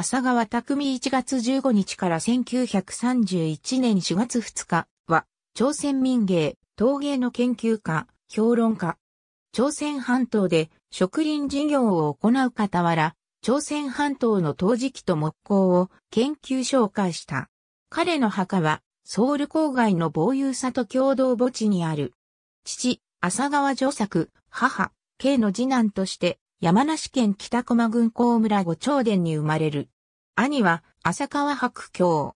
朝川匠1月15日から1931年4月2日は、朝鮮民芸、陶芸の研究家、評論家。朝鮮半島で植林事業を行う傍ら、朝鮮半島の陶磁器と木工を研究紹介した。彼の墓は、ソウル郊外の防遊里共同墓地にある。父、朝川上作、母、K の次男として、山梨県北駒郡高村五丁田に生まれる。兄は、浅川白京。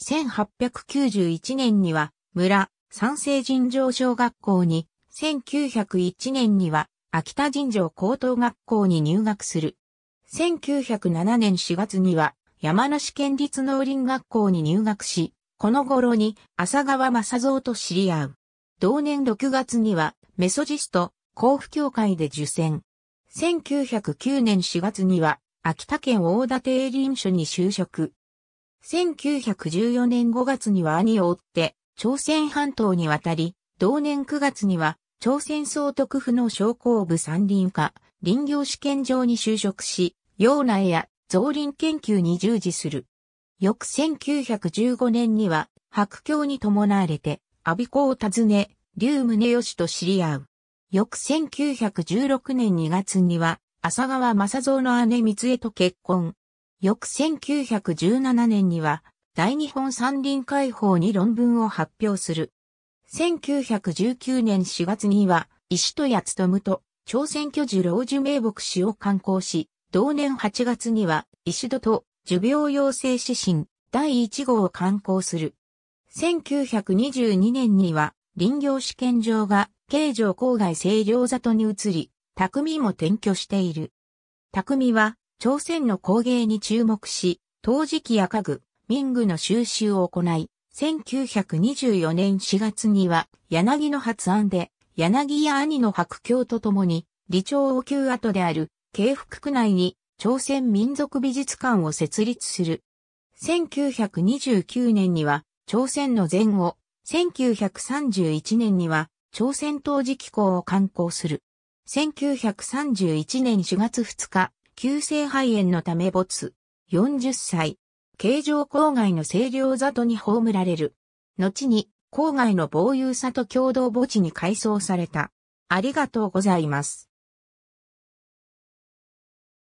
1891年には、村、三世尋常小学校に、1901年には、秋田尋常高等学校に入学する。1907年4月には、山梨県立農林学校に入学し、この頃に浅川正蔵と知り合う。同年6月には、メソジスト、甲府協会で受選。1909年4月には、秋田県大館営林署に就職。1914年5月には兄を追って、朝鮮半島に渡り、同年9月には、朝鮮総督府の商工部山林課、林業試験場に就職し、洋内や造林研究に従事する。翌1915年には、白教に伴われて、阿鼻子を訪ね、竜宗義と知り合う。翌1916年2月には、浅川正蔵の姉三江と結婚。翌1917年には、大日本山林解放に論文を発表する。1919年4月には、石戸谷務と朝鮮居住老樹名牧師を刊行し、同年8月には、石戸と受病養成指針第1号を刊行する。1922年には、林業試験場が京城郊外清涼里に移り、匠も転居している。匠は、朝鮮の工芸に注目し、陶磁器や家具、民具の収集を行い、1924年4月には、柳の発案で、柳や兄の白鏡と共に、李朝王宮跡である、京福区内に、朝鮮民族美術館を設立する。1929年には、朝鮮の前後、1931年には、朝鮮陶磁機構を刊行する。1931年4月2日、急性肺炎のため没。40歳。形状郊外の清涼里に葬られる。後に、郊外の防遊里共同墓地に改装された。ありがとうございます。